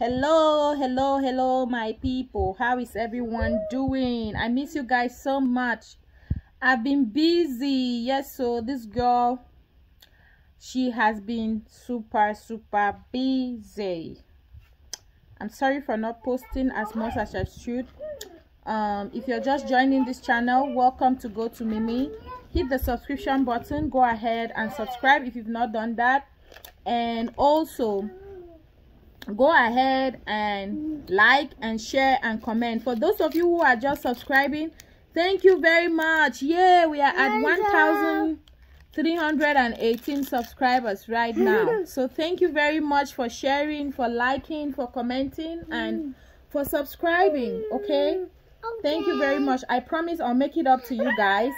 hello hello hello my people. How is everyone doing? I miss you guys so much. I've been busy. Yes so this girl she has been super super busy. I'm sorry for not posting as much as i should. Um if you're just joining this channel welcome to go to mimi. Hit the subscription button go ahead and subscribe if you've not done that. And also go ahead and like and share and comment. For those of you who are just subscribing thank you very much. Yeah we are at 1318 subscribers right now. So thank you very much for sharing for liking for commenting and for subscribing okay? Thank you very much. I promise i'll make it up to you guys.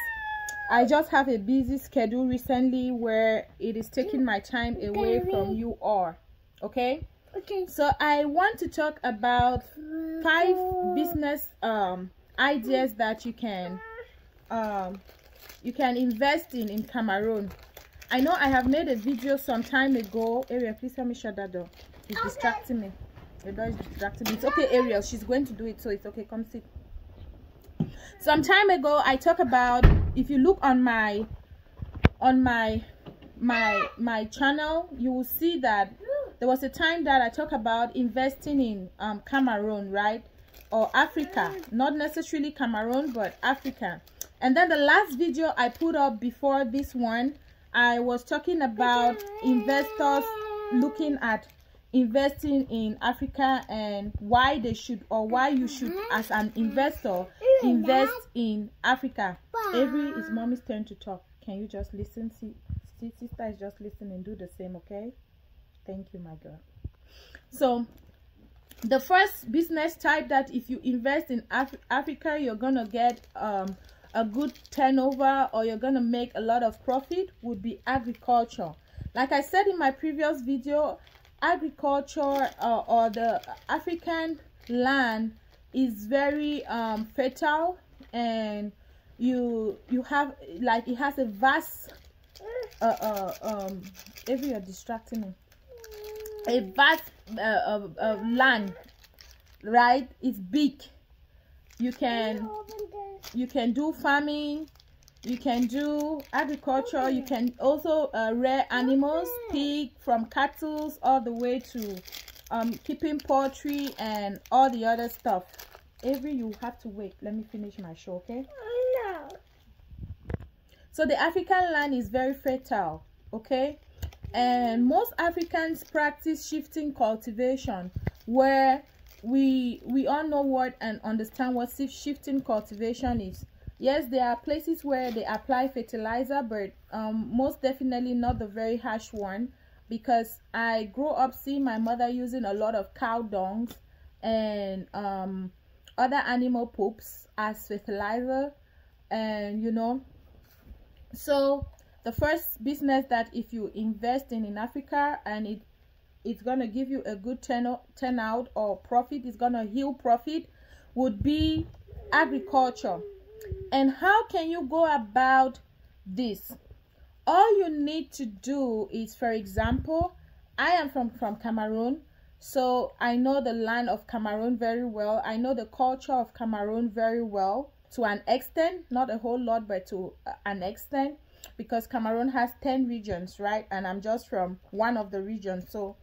I just have a busy schedule recently where it is taking my time away from you all okay Okay. so i want to talk about five business um ideas that you can um you can invest in in cameroon. I know i have made a video some time ago. Ariel please help me shut that door. It's Okay. distracting me. The door is distracting me. It's okay ariel. She's going to do it so it's okay. Come sit. Some time ago i talked about if you look on my on my my my channel you will see that there was a time that i talked about investing in um cameroon right? Or africa. Not necessarily cameroon but africa. And then the last video i put up before this one i was talking about investors looking at investing in africa and why they should or why you should as an investor invest in africa. avery it's mommy's turn to talk. Can you just listen? See, see sister is just listening. And do the same okay thank you my girl. So the first business type that if you invest in Af africa you're gonna get um a good turnover or you're gonna make a lot of profit would be agriculture. Like i said in my previous video agriculture uh, or the african land is very um fertile and you you have like it has a vast uh, uh um avery you're distracting me a vast uh, of, of land right? It's big. You can you can do farming. You can do agriculture. You can also uh, rear animals pig from cattle all the way to um keeping poultry and all the other stuff. Avery you have to wait. Let me finish my show okay? No. so the african land is very fertile okay and most africans practice shifting cultivation where we we all know what and understand what shifting cultivation is. Yes there are places where they apply fertilizer but um, most definitely not the very harsh one because i grew up seeing my mother using a lot of cow dungs and um, other animal poops as fertilizer. And you know so the first business that if you invest in in africa and it it's gonna give you a good turn turnout or profit it's gonna heal profit would be agriculture. And how can you go about this? All you need to do is for example i am from from cameroon so i know the land of cameroon very well. I know the culture of cameroon very well to an extent not a whole lot but to uh, an extent because cameroon has 10 regions right? And i'm just from one of the regions. So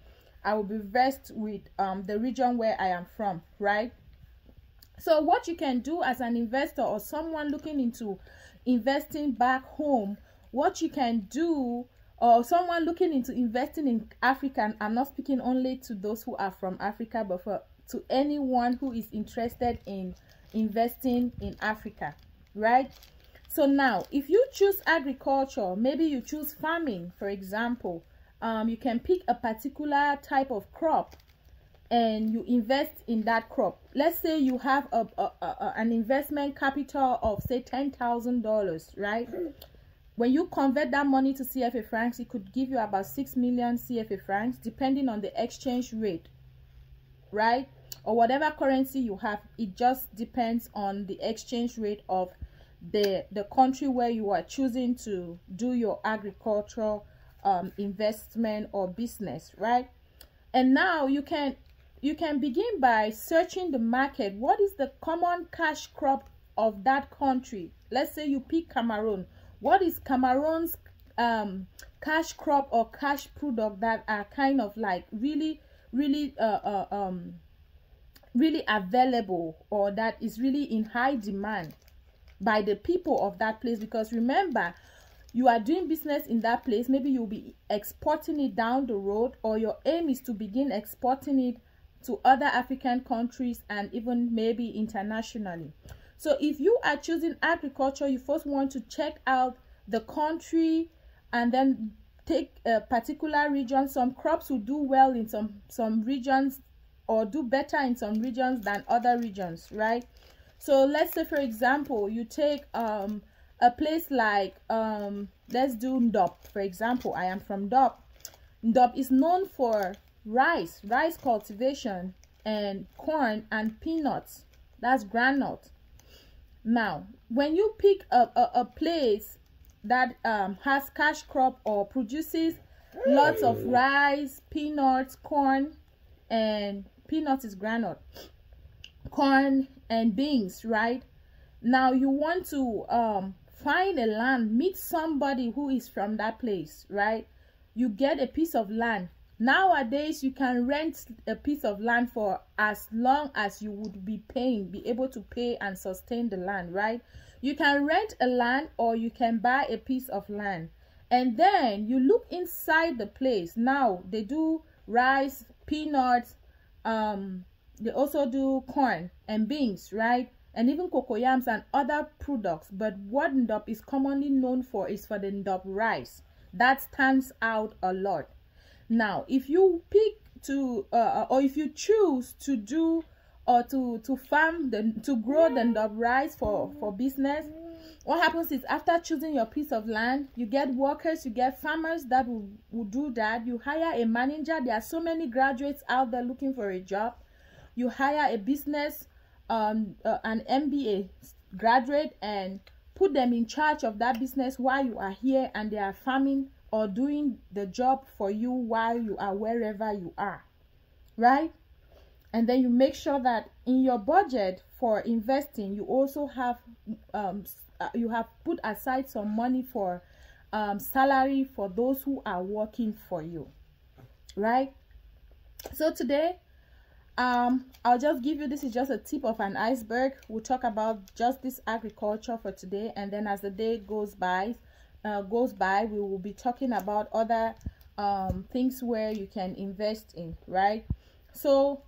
i will be versed with um, the region where i am from right? So what you can do as an investor or someone looking into investing back home what you can do or someone looking into investing in africa and i'm not speaking only to those who are from africa but for to anyone who is interested in investing in africa right so now if you choose agriculture maybe you choose farming for example um, you can pick a particular type of crop and you invest in that crop. Let's say you have a, a, a an investment capital of say ten thousand dollars right? When you convert that money to cfa francs it could give you about six million cfa francs depending on the exchange rate right? Or whatever currency you have it just depends on the exchange rate of the the country where you are choosing to do your agricultural um, investment or business right? And now you can you can begin by searching the market. What is the common cash crop of that country? Let's say you pick cameroon. What is cameroon's um cash crop or cash product that are kind of like really really uh, uh um really available or that is really in high demand by the people of that place because remember you are doing business in that place maybe you'll be exporting it down the road or your aim is to begin exporting it to other african countries and even maybe internationally. So if you are choosing agriculture you first want to check out the country and then take a particular region. Some crops will do well in some some regions or do better in some regions than other regions right so let's say for example you take um a place like um let's do ndop. For example i am from ndop. Ndop is known for rice rice cultivation and corn and peanuts. That's groundnut. Now when you pick a, a, a place that um, has cash crop or produces lots of rice peanuts corn and peanuts is granite corn and beings right? Now you want to um find a land meet somebody who is from that place right? You get a piece of land. Nowadays you can rent a piece of land for as long as you would be paying be able to pay and sustain the land right? You can rent a land or you can buy a piece of land. And then you look inside the place. Now they do rice peanuts um they also do corn and beans right? And even cocoyams and other products. But what ndop is commonly known for is for the ndop rice. That stands out a lot. Now if you pick to uh, uh, or if you choose to do or to to farm the to grow the ndop rice for for business what happens is after choosing your piece of land you get workers you get farmers that will, will do that. You hire a manager. There are so many graduates out there looking for a job you hire a business um uh, an mba graduate and put them in charge of that business while you are here and they are farming or doing the job for you while you are wherever you are right? And then you make sure that in your budget for investing you also have um, uh, you have put aside some money for um, salary for those who are working for you right? So today um i'll just give you this is just a tip of an iceberg. We'll talk about just this agriculture for today and then as the day goes by uh, goes by we will be talking about other um things where you can invest in right? So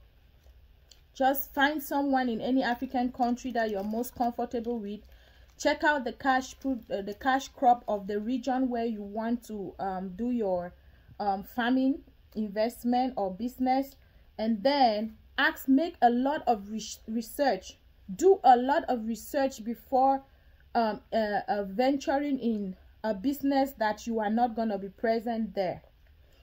just find someone in any african country that you're most comfortable with. Check out the cash uh, the cash crop of the region where you want to um, do your um, farming investment or business. And then ask make a lot of re research. Do a lot of research before um, uh, uh, venturing in a business that you are not going to be present there.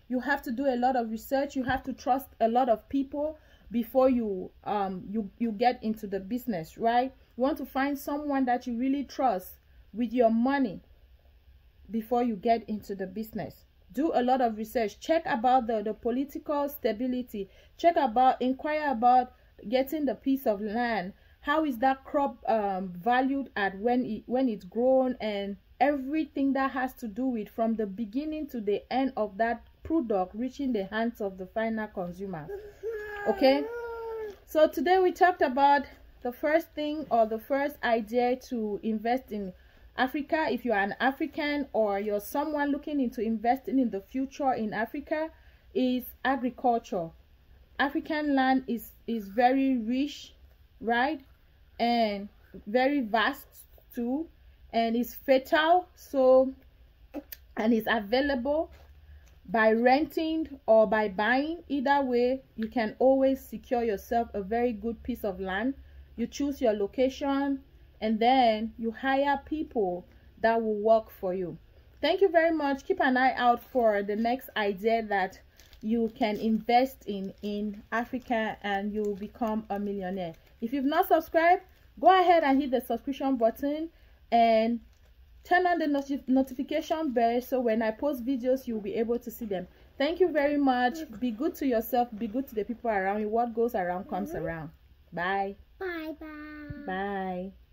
You have to do a lot of research. You have to trust a lot of people before you um you you get into the business right? You want to find someone that you really trust with your money before you get into the business do a lot of research. Check about the the political stability. Check about inquire about getting the piece of land. How is that crop um, valued at when it when it's grown and everything that has to do with from the beginning to the end of that product reaching the hands of the final consumer okay? So today we talked about the first thing or the first idea to invest in Africa if you are an African or you're someone looking into investing in the future in Africa is agriculture. African land is is very rich right? And very vast too and it's fertile so and it's available by renting or by buying. Either way you can always secure yourself a very good piece of land. You choose your location and then you hire people that will work for you thank you very much keep an eye out for the next idea that you can invest in in africa and you will become a millionaire if you've not subscribed go ahead and hit the subscription button and turn on the notification bell so when i post videos you'll be able to see them Thank you very much. Be good to yourself. Be good to the people around you. What goes around comes Mhm. around. Bye. Bye bye. Bye.